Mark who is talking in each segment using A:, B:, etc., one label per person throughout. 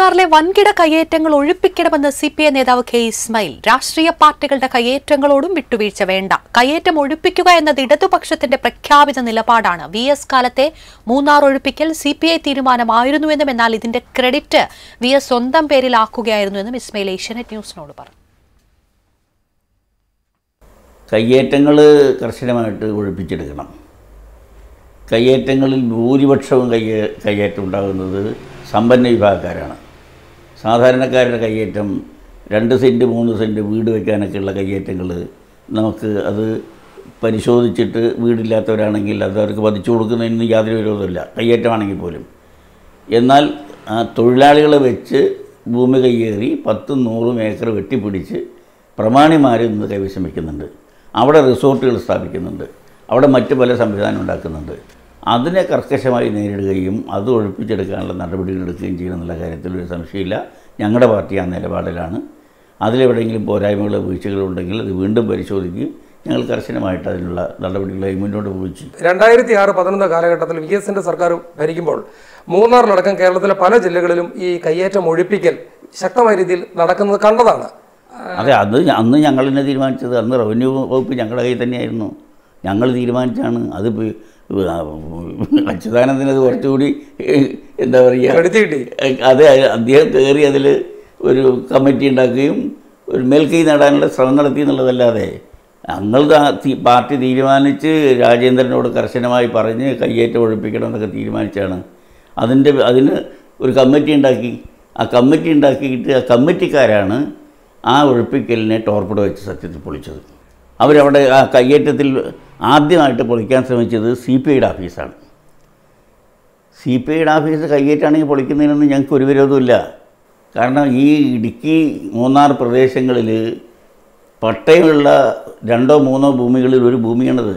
A: മൂന്നാറിലെ വൻകിട കയ്യേറ്റങ്ങൾ ഒഴിപ്പിക്കണമെന്ന് സി പി ഐ നേതാവ് കെ ഇസ്മയിൽ. രാഷ്ട്രീയ പാർട്ടികളുടെ കയ്യേറ്റങ്ങളോടും വിട്ടുവീഴ്ച വേണ്ട. കയ്യേറ്റം ഒഴിപ്പിക്കുക എന്നത് ഇടതുപക്ഷത്തിന്റെ പ്രഖ്യാപിത നിലപാടാണ്. വി എസ് കാലത്തെ മൂന്നാർ ഒഴിപ്പിക്കൽ സി പി ഐ തീരുമാനമായിരുന്നുവെന്നും എന്നാൽ ഇതിന്റെ ക്രെഡിറ്റ് വി എസ് സ്വന്തം പേരിലാക്കുകയായിരുന്നുവെന്നും ഇസ്മയിൽ ഏഷ്യാനെറ്റ് ന്യൂസിനോട് പറഞ്ഞു.
B: കയ്യേറ്റങ്ങൾ കർശനമായിട്ട് ഒഴിപ്പിച്ചെടുക്കണം. കയ്യേറ്റങ്ങളിൽ ഭൂരിപക്ഷവും കയ്യേ കയ്യേറ്റം ഉണ്ടാകുന്നത് സമ്പന്ന വിഭാഗക്കാരാണ്. സാധാരണക്കാരുടെ കയ്യേറ്റം രണ്ട് സെന്റ് മൂന്ന് സെന്റ് വീട് വയ്ക്കാനൊക്കെയുള്ള കയ്യേറ്റങ്ങൾ നമുക്ക് അത് പരിശോധിച്ചിട്ട് വീടില്ലാത്തവരാണെങ്കിൽ അത് അവർക്ക് പതിച്ചു കൊടുക്കുന്നതിന് യാതൊരു വിരോധമില്ല. കയ്യേറ്റമാണെങ്കിൽ പോലും. എന്നാൽ ആ തൊഴിലാളികളെ വെച്ച് ഭൂമി കയ്യേറി പത്തും നൂറും ഏക്കർ വെട്ടിപ്പിടിച്ച് പ്രമാണിമാർ ഇന്ന് കൈവശം വയ്ക്കുന്നുണ്ട്. അവിടെ റിസോർട്ടുകൾ സ്ഥാപിക്കുന്നുണ്ട്. അവിടെ മറ്റ് പല സംവിധാനം ഉണ്ടാക്കുന്നുണ്ട്. അതിനെ കർക്കശമായി നേരിടുകയും അത് ഒഴിപ്പിച്ചെടുക്കാനുള്ള നടപടികൾ എടുക്കുകയും ചെയ്യുമെന്നുള്ള കാര്യത്തിൽ ഒരു സംശയമില്ല. ഞങ്ങളുടെ പാർട്ടി ആ നിലപാടിലാണ്. അതിലെവിടെയെങ്കിലും പോരായ്മകളോ വീഴ്ചകളോ ഉണ്ടെങ്കിൽ അത് വീണ്ടും പരിശോധിക്കുകയും ഞങ്ങൾ കർശനമായിട്ട് അതിനുള്ള നടപടികളായി മുന്നോട്ട് പോയിച്ചു
C: രണ്ടായിരത്തി ആറ് പതിനൊന്ന് കാലഘട്ടത്തിൽ വി എസിന്റെ സർക്കാർ ഭരിക്കുമ്പോൾ മൂന്നാറിലടക്കം കേരളത്തിലെ പല ജില്ലകളിലും ഈ കയ്യേറ്റം ഒഴിപ്പിക്കൽ ശക്തമായ രീതിയിൽ നടക്കുന്നത് കണ്ടതാണ്.
B: അതെ അത് അന്ന് ഞങ്ങൾ തന്നെ തീരുമാനിച്ചത്. അന്ന് റവന്യൂ വകുപ്പ് ഞങ്ങളുടെ കയ്യിൽ തന്നെയായിരുന്നു. ഞങ്ങൾ തീരുമാനിച്ചാണ്. അത് അച്യുതാനന്ദന് അത് കുറച്ചുകൂടി എന്താ പറയുക അത് അദ്ദേഹം കയറി അതിൽ ഒരു കമ്മിറ്റി ഉണ്ടാക്കുകയും ഒരു മേൽക്കൈ നേടാനുള്ള ശ്രമം നടത്തി എന്നുള്ളതല്ലാതെ ഞങ്ങൾ പാർട്ടി തീരുമാനിച്ച് രാജേന്ദ്രനോട് കർശനമായി പറഞ്ഞ് കയ്യേറ്റം ഒഴിപ്പിക്കണം എന്നൊക്കെ തീരുമാനിച്ചാണ് അതിന്റെ അതിന് ഒരു കമ്മിറ്റി ഉണ്ടാക്കി. ആ കമ്മിറ്റി ഉണ്ടാക്കിയിട്ട് ആ കമ്മിറ്റിക്കാരാണ് ആ ഒഴിപ്പിക്കലിനെ ടോർപ്പിട വെച്ച് സത്യത്തിൽ പൊളിച്ചത്. അവരവിടെ ആ കയ്യേറ്റത്തിൽ ആദ്യമായിട്ട് പൊളിക്കാൻ ശ്രമിച്ചത് സി പി ഐയുടെ ഓഫീസാണ്. സി പി ഐയുടെ ഓഫീസ് കയ്യേറ്റാണെങ്കിൽ പൊളിക്കുന്നതിനൊന്നും ഞങ്ങൾക്ക് ഒരു വിരോധമില്ല കാരണം ഈ ഇടുക്കി മൂന്നാർ പ്രദേശങ്ങളിൽ പട്ടയമുള്ള രണ്ടോ മൂന്നോ ഭൂമികളിൽ ഒരു ഭൂമിയാണത്.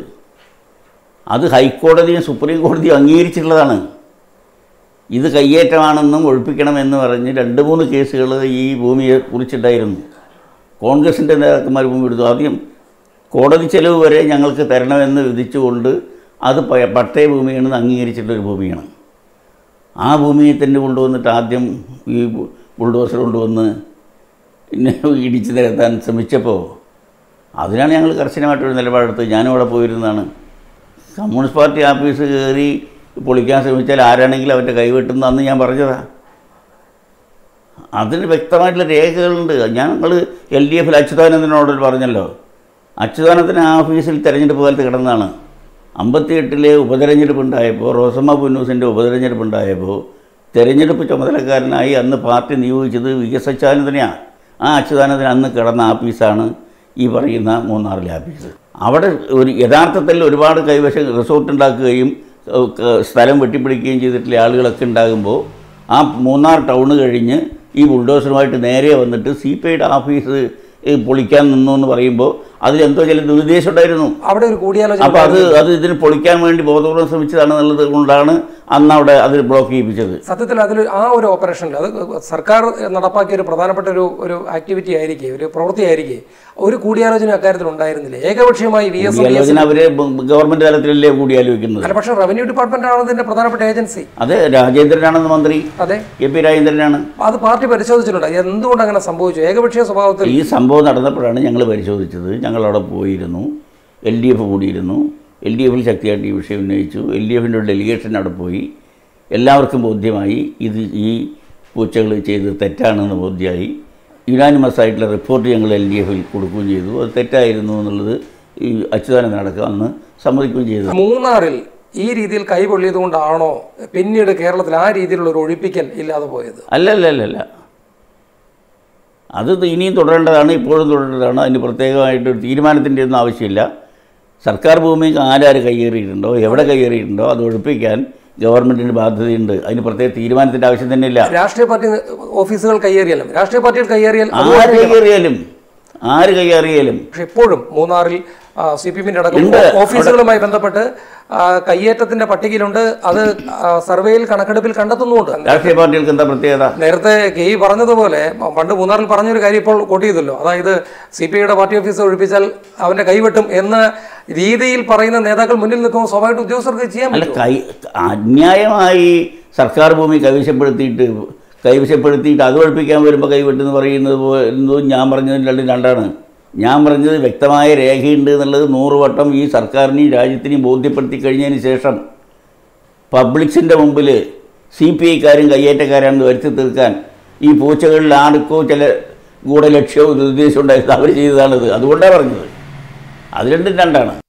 B: അത് ഹൈക്കോടതിയും സുപ്രീം കോടതിയും അംഗീകരിച്ചിട്ടുള്ളതാണ്. ഇത് കയ്യേറ്റമാണെന്നും ഒഴിപ്പിക്കണമെന്ന് പറഞ്ഞ് രണ്ട് മൂന്ന് കേസുകൾ ഈ ഭൂമിയെ കുറിച്ചിട്ടായിരുന്നു കോൺഗ്രസിന്റെ നേതാക്കന്മാർ ഭൂമി എടുത്തു. ആദ്യം കോടതി ചെലവ് വരെ ഞങ്ങൾക്ക് തരണമെന്ന് വിധിച്ചുകൊണ്ട് അത് പട്ടയ ഭൂമിയാണെന്ന് അംഗീകരിച്ചിട്ടൊരു ഭൂമിയാണ്. ആ ഭൂമിയെ തന്നെ കൊണ്ടുവന്നിട്ട് ആദ്യം ഈ ബുൾഡോസർ കൊണ്ടുവന്ന് പിന്നെ ഇടിച്ചു നിരത്താൻ ശ്രമിച്ചപ്പോൾ അതിനാണ് ഞങ്ങൾ കർശനമായിട്ടൊരു നിലപാടെടുത്തത് ഞാനും അവിടെ പോയിരുന്നതാണ്. കമ്മ്യൂണിസ്റ്റ് പാർട്ടി ഓഫീസ് കയറി പൊളിക്കാൻ ശ്രമിച്ചാൽ ആരാണെങ്കിലും അവന്റെ കൈവെട്ടുന്ന അന്ന് ഞാൻ പറഞ്ഞതാണ് അതിന് വ്യക്തമായിട്ടുള്ള രേഖകളുണ്ട്. ഞങ്ങൾ എൽ ഡി എഫിൽ അച്യുതാനന്ദനോട് പറഞ്ഞല്ലോ. അച്യുതാനന്ദൻ ആ ഓഫീസിൽ തെരഞ്ഞെടുപ്പ് കാലത്ത് കിടന്നതാണ്. അമ്പത്തിയെട്ടിലെ ഉപതെരഞ്ഞെടുപ്പ് ഉണ്ടായപ്പോൾ റോസമ്മ പുന്നൂസിന്റെ ഉപതെരഞ്ഞെടുപ്പ് ഉണ്ടായപ്പോൾ തെരഞ്ഞെടുപ്പ് ചുമതലക്കാരനായി അന്ന് പാർട്ടി നിയോഗിച്ചത് വി എസ് അച്യുതാനന്ദനെയാണ് ആ അച്യുതാനന്ദൻ അന്ന് കിടന്ന ആഫീസാണ് ഈ പറയുന്ന മൂന്നാറിലെ ആഫീസ്. അവിടെ ഒരു യഥാർത്ഥത്തിൽ ഒരുപാട് കൈവശം റിസോർട്ട് ഉണ്ടാക്കുകയും സ്ഥലം വെട്ടിപ്പിടിക്കുകയും ചെയ്തിട്ടുള്ള ആളുകളൊക്കെ ഉണ്ടാകുമ്പോൾ ആ മൂന്നാർ ടൗണ് കഴിഞ്ഞ് ഈ ബുൾഡോസറുമായിട്ട് നേരെ വന്നിട്ട് സി പി ഐയുടെ ഓഫീസ് പൊളിക്കാൻ നിന്നു എന്ന് പറയുമ്പോൾ അതിലെന്തോ ചില ദുരുദ്ദേശം ഉണ്ടായിരുന്നു.
C: അവിടെ ഒരു കൂടിയാലോചന
B: അപ്പോൾ അത് അത് ഇതിന് പൊളിക്കാൻ വേണ്ടി ബോധപൂർവം ശ്രമിച്ചതാണെന്നുള്ളത് കൊണ്ടാണ് അന്ന് അവിടെ അത് ബ്ലോക്ക് ചെയ്യിപ്പിച്ചത്.
C: സത്യത്തിൽ അതിൽ ആ ഒരു ഓപ്പറേഷനിൽ അത് സർക്കാർ നടപ്പാക്കിയ ഒരു പ്രധാനപ്പെട്ട ഒരു ഒരു ആക്ടിവിറ്റി ആയിരിക്കെ ഒരു പ്രവൃത്തി ആയിരിക്കെ ഒരു കൂടിയാലോചന അക്കാര്യത്തിൽ ഉണ്ടായിരുന്നില്ല. ഏകപക്ഷീയമായി വി എസ്
B: ആലോചന അവർ ഗവൺമെന്റ് തലത്തിലല്ലേ കൂടിയാലോചിക്കുന്നത്?
C: അല്ല പക്ഷേ റവന്യൂ ഡിപ്പാർട്ട്മെന്റ് ആണ് ഇതിന്റെ പ്രധാനപ്പെട്ട ഏജൻസി.
B: അതെ രാജേന്ദ്രനാണെന്ന് മന്ത്രി.
C: അതെ.
B: കെ പി രാജേന്ദ്രനാണ്.
C: അത് പാർട്ടി പരിശോധിച്ചിട്ടുണ്ട്. എന്തുകൊണ്ട് അങ്ങനെ സംഭവിച്ചു? ഏകപക്ഷീയ സ്വഭാവത്തിൽ
B: ഈ സംഭവം നടന്നപ്പോഴാണ് ഞങ്ങൾ പരിശോധിച്ചത്. ഞങ്ങളവിടെ പോയിരുന്നു. എൽ ഡി എഫ് കൂടിയിരുന്നു. എൽ ഡി എഫിൽ ശക്തിയായിട്ട് ഈ വിഷയം ഉന്നയിച്ചു. എൽ ഡി എഫിന്റെ ഒരു ഡെലിഗേഷൻ അവിടെ പോയി. എല്ലാവർക്കും ബോധ്യമായി ഇത് ഈ പൂച്ചകൾ ചെയ്ത് തെറ്റാണെന്ന് ബോധ്യമായി. യുനാനിമസ് ആയിട്ടുള്ള റിപ്പോർട്ട് ഞങ്ങൾ എൽ ഡി എഫിൽ കൊടുക്കുകയും ചെയ്തു. അത് തെറ്റായിരുന്നു എന്നുള്ളത് ഈ അച്യുതാനന്ദൻ അടക്കം അന്ന് സമ്മതിക്കുകയും ചെയ്തു.
C: മൂന്നാറിൽ ഈ രീതിയിൽ കൈപൊള്ളിയത് കൊണ്ടാണോ പിന്നീട് കേരളത്തിൽ ആ രീതിയിലുള്ള ഒരു ഒഴിപ്പിക്കൽ ഇല്ലാതെ പോയത്?
B: അല്ലല്ലല്ല അല്ല അല്ല അല്ല അത് ഇനിയും തുടരേണ്ടതാണ് ഇപ്പോഴും തുടരേണ്ടതാണ്. അതിന് പ്രത്യേകമായിട്ട് ഒരു തീരുമാനത്തിന്റെ ഒന്നും ആവശ്യമില്ല. സർക്കാർ ഭൂമി ആരാര് കയ്യേറിയിട്ടുണ്ടോ എവിടെ കയ്യേറിയിട്ടുണ്ടോ അത് ഒഴിപ്പിക്കാൻ ഗവൺമെന്റിന് ബാധ്യതയുണ്ട്. അതിന് പ്രത്യേക തീരുമാനത്തിന്റെ ആവശ്യം തന്നെ ഇല്ല
C: രാഷ്ട്രീയ പാർട്ടി ഓഫീസുകൾ കയ്യേറിയാലും രാഷ്ട്രീയ പാർട്ടികൾ കയ്യേറിയാൽ
B: ആര് കയ്യേറിയാലും ആര് കയ്യേറിയാലും.
C: പക്ഷെ ഇപ്പോഴും മൂന്നാറിൽ സി പി എമ്മിന്റെ അടക്കം ഓഫീസുകളുമായി ബന്ധപ്പെട്ട് കയ്യേറ്റത്തിന്റെ പട്ടികയിലുണ്ട്. അത് സർവേയിൽ കണക്കെടുപ്പിൽ കണ്ടെത്തുന്നുണ്ട്
B: രാഷ്ട്രീയ പാർട്ടികൾക്ക് എന്താ പ്രത്യേകത?
C: നേരത്തെ കെ ഇ പറഞ്ഞതുപോലെ പണ്ട് മൂന്നാറിൽ പറഞ്ഞൊരു കാര്യം ഇപ്പോൾ കോട്ട് ചെയ്തല്ലോ അതായത് സി പി ഐയുടെ പാർട്ടി ഓഫീസ് ഒഴിപ്പിച്ചാൽ അവന്റെ കൈവെട്ടും എന്ന രീതിയിൽ പറയുന്ന നേതാക്കൾ മുന്നിൽ നിൽക്കുമ്പോൾ സ്വാഭാവികമായിട്ട് ഉദ്യോഗസ്ഥർക്ക് ചെയ്യാൻ
B: അന്യായമായി സർക്കാർ ഭൂമി കൈവശപ്പെടുത്തിയിട്ട് കൈവശപ്പെടുത്തിയിട്ട് അത് ഒഴിപ്പിക്കാൻ വരുമ്പോൾ കൈവിട്ടെന്ന് പറയുന്നത് ഞാൻ പറഞ്ഞതിന് രണ്ടും രണ്ടാണ്. ഞാൻ പറഞ്ഞത് വ്യക്തമായ രേഖയുണ്ട് എന്നുള്ളത് നൂറ് വട്ടം ഈ സർക്കാരിനെയും രാജ്യത്തിനെയും ബോധ്യപ്പെടുത്തി കഴിഞ്ഞതിന് ശേഷം പബ്ലിക്സിന്റെ മുമ്പിൽ സി പി ഐക്കാരും കയ്യേറ്റക്കാരാണെന്ന് വരുത്തി തീർക്കാൻ ഈ പൂച്ചകളിൽ ആർക്കോ ചില ഗൂഢലക്ഷ്യവും ഉദ്ദേശം ഉണ്ടായിരുന്നു അവർ ചെയ്തതാണിത്. അതുകൊണ്ടാണ് പറഞ്ഞത്. അത് രണ്ടും രണ്ടാണ്.